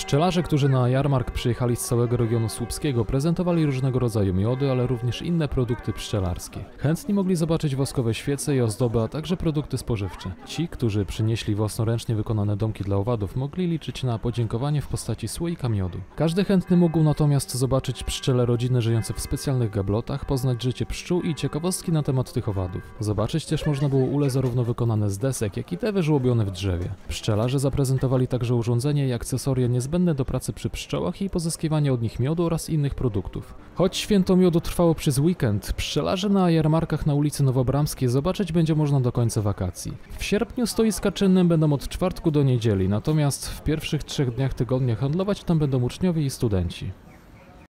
Pszczelarze, którzy na jarmark przyjechali z całego regionu słupskiego, prezentowali różnego rodzaju miody, ale również inne produkty pszczelarskie. Chętni mogli zobaczyć woskowe świece i ozdoby, a także produkty spożywcze. Ci, którzy przynieśli własnoręcznie wykonane domki dla owadów, mogli liczyć na podziękowanie w postaci słoika miodu. Każdy chętny mógł natomiast zobaczyć pszczele rodziny żyjące w specjalnych gablotach, poznać życie pszczół i ciekawostki na temat tych owadów. Zobaczyć też można było ule zarówno wykonane z desek, jak i te wyżłobione w drzewie. Pszczelarze zaprezentowali także urządzenie i akcesoria niezbędne do pracy przy pszczołach i pozyskiwania od nich miodu oraz innych produktów. Choć święto miodu trwało przez weekend, pszczelarze na jarmarkach na ulicy Nowobramskiej zobaczyć będzie można do końca wakacji. W sierpniu stoiska czynne będą od czwartku do niedzieli, natomiast w pierwszych trzech dniach tygodnia handlować tam będą uczniowie i studenci.